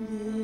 Yeah.